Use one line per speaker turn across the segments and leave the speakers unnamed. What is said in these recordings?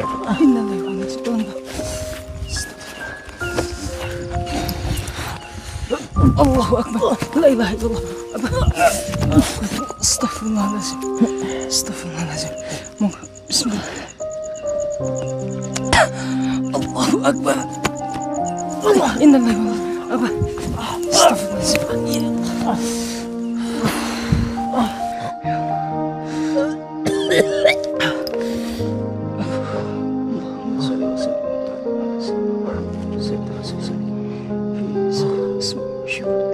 إن الله يعينك الله أكبر. لا إله إلا الله. أستغفر الله العظيم. أستغفر الله العظيم. بسم الله. الله أكبر. الله. إن
الله. أستغفر الله العظيم. Alhamdulillah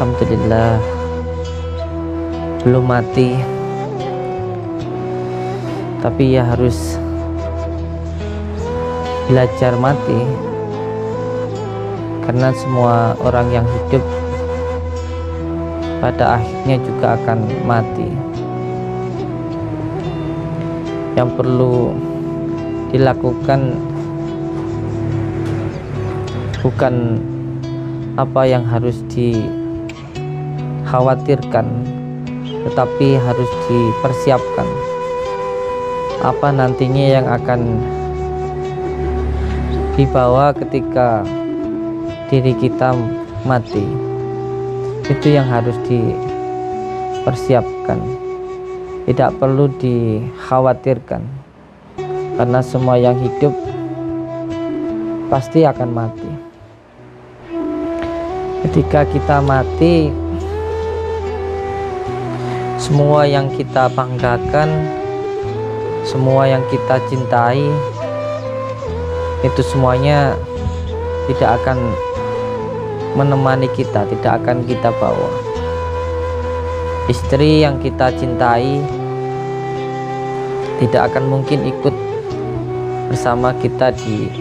Alhamdulillah. Belum mati. Tapi ya harus belajar mati. Karena semua orang yang hidup pada akhirnya juga akan mati. Yang perlu dilakukan bukan apa yang harus dikhawatirkan tetapi harus dipersiapkan. Apa nantinya yang akan dibawa ketika diri kita mati? Itu yang harus dipersiapkan. Tidak perlu dikhawatirkan karena semua yang hidup pasti akan mati. Ketika kita mati semua yang kita banggakan semua yang kita cintai itu semuanya tidak akan menemani kita tidak akan kita bawa. Istri yang kita cintai tidak akan mungkin ikut bersama kita di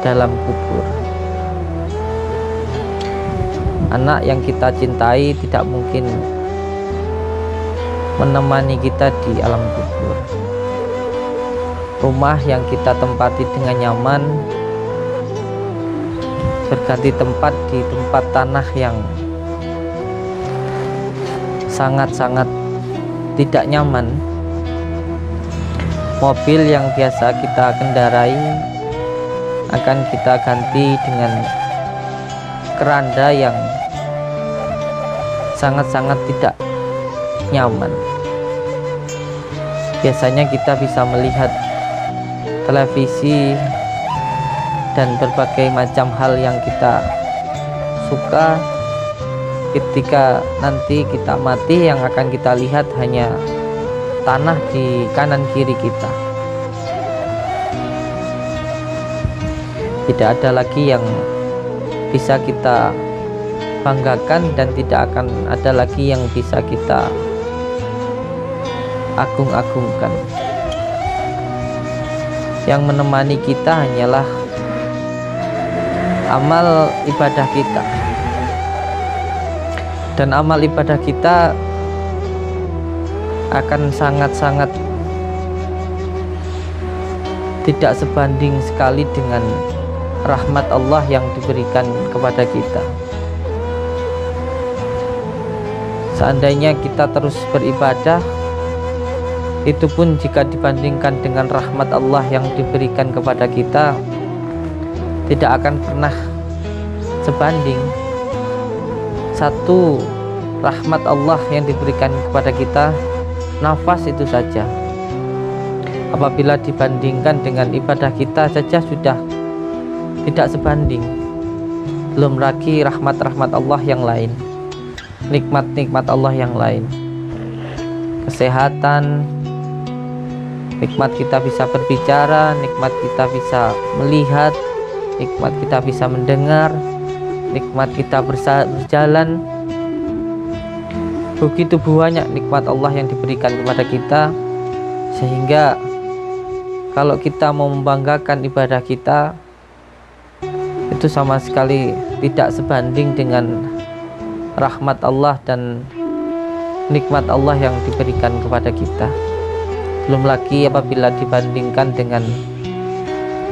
dalam kubur. Anak yang kita cintai tidak mungkin menemani kita di alam kubur. Rumah yang kita tempati dengan nyaman berganti tempat di tempat tanah yang sangat-sangat tidak nyaman. Mobil yang biasa kita kendarai akan kita ganti dengan keranda yang sangat-sangat tidak nyaman biasanya kita bisa melihat televisi dan berbagai macam hal yang kita suka ketika nanti kita mati yang akan kita lihat hanya tanah di kanan kiri kita. Tidak ada lagi yang bisa kita banggakan dan tidak akan ada lagi yang bisa kita agung-agungkan. Yang menemani kita hanyalah amal ibadah kita. Dan amal ibadah kita akan sangat-sangat tidak sebanding sekali dengan rahmat Allah yang diberikan kepada kita. Seandainya kita terus beribadah itu pun jika dibandingkan dengan rahmat Allah yang diberikan kepada kita tidak akan pernah sebanding. Satu rahmat Allah yang diberikan kepada kita nafas itu saja. Apabila dibandingkan dengan ibadah kita saja sudah tidak sebanding. Belum lagi rahmat-rahmat Allah yang lain nikmat-nikmat Allah yang lain. Kesehatan nikmat kita bisa berbicara nikmat kita bisa melihat nikmat kita bisa mendengar nikmat kita berjalan. Begitu banyak nikmat Allah yang diberikan kepada kita sehingga kalau kita mau membanggakan ibadah kita itu sama sekali tidak sebanding dengan rahmat Allah dan nikmat Allah yang diberikan kepada kita belum lagi apabila dibandingkan dengan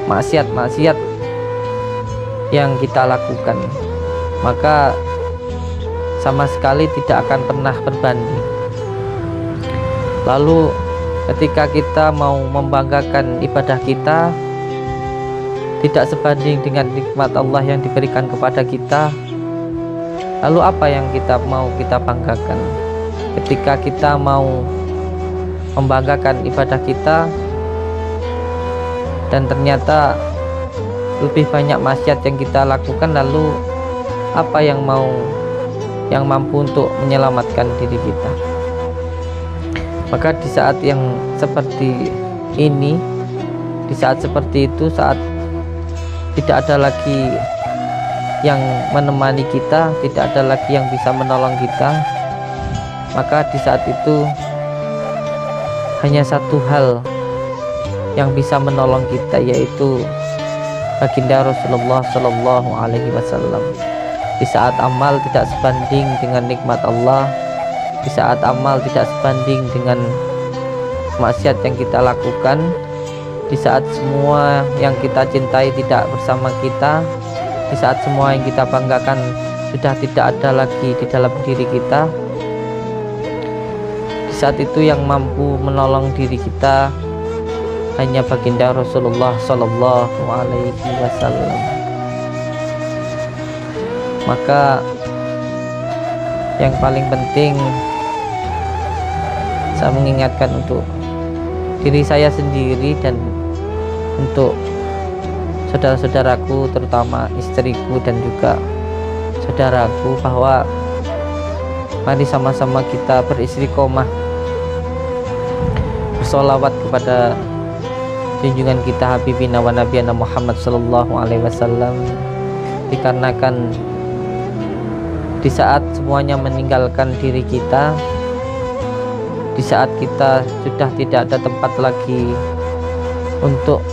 maksiat-maksiat yang kita lakukan maka sama sekali tidak akan pernah berbanding. Lalu ketika kita mau membanggakan ibadah kita tidak sebanding dengan nikmat Allah yang diberikan kepada kita lalu apa yang kita mau kita banggakan? Ketika kita mau membanggakan ibadah kita. Dan ternyata lebih banyak maksiat yang kita lakukan lalu apa yang mau yang mampu untuk menyelamatkan diri kita. Maka di saat yang seperti ini di saat seperti itu saat tidak ada lagi yang menemani kita tidak ada lagi yang bisa menolong kita maka di saat itu hanya satu hal yang bisa menolong kita yaitu baginda Rasulullah Shallallahu Alaihi Wasallam. Di saat amal tidak sebanding dengan nikmat Allah, di saat amal tidak sebanding dengan maksiat yang kita lakukan, di saat semua yang kita cintai tidak bersama kita, di saat semua yang kita banggakan sudah tidak ada lagi di dalam diri kita, saat itu yang mampu menolong diri kita hanya baginda Rasulullah Sallallahu Alaihi Wasallam. Maka yang paling penting saya mengingatkan untuk diri saya sendiri dan untuk saudara-saudaraku terutama istriku dan juga saudaraku bahwa mari sama-sama kita beristiqomah bersolawat kepada junjungan kita Habibina wa Nabiyana Muhammad Sallallahu Alaihi Wasallam dikarenakan di saat semuanya meninggalkan diri kita di saat kita sudah tidak ada tempat lagi untuk